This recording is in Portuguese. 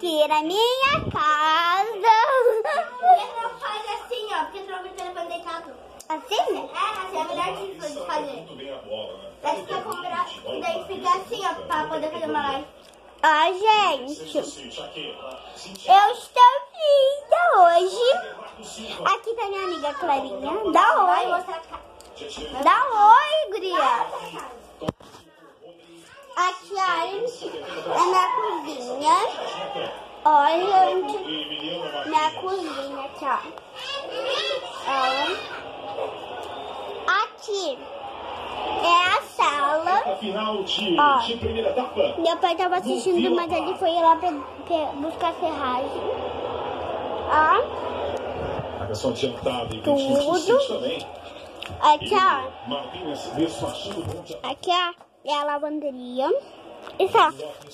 aqui na minha casa. Não faz assim, ó, porque troca o telefone deitado. Assim? É, assim, é melhor de fazer. Daí fica comprar, daí fica assim, ó, pra poder fazer uma live. Ó, gente, eu estou linda hoje. Aqui tá minha amiga Clarinha. Dá oi. a. Dá oi, guria. Aqui, ó, é minha cozinha. Ó, gente, minha cozinha aqui, ó. Ó. Aqui é a sala. De, Ó. Meu pai tava assistindo, mas ele foi lá pe- pe- buscar ferragem. Ó, e Tudo. 26 também. aqui, ó. Aqui, ó, é a lavanderia. Ó.